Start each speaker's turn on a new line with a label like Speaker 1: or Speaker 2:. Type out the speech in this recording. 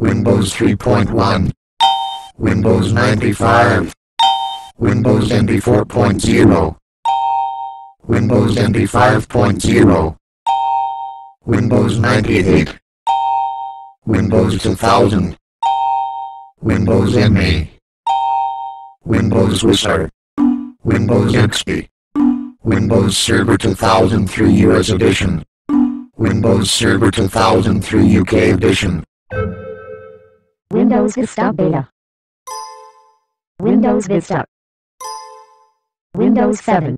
Speaker 1: Windows 3.1, Windows 95, Windows NT 4.0, Windows NT 5.0, Windows 98, Windows 2000, Windows ME, Windows Vista, Windows XP, Windows Server 2003 US Edition, Windows Server 2003 UK Edition,
Speaker 2: Windows Vista Beta. Windows Vista. Windows 7.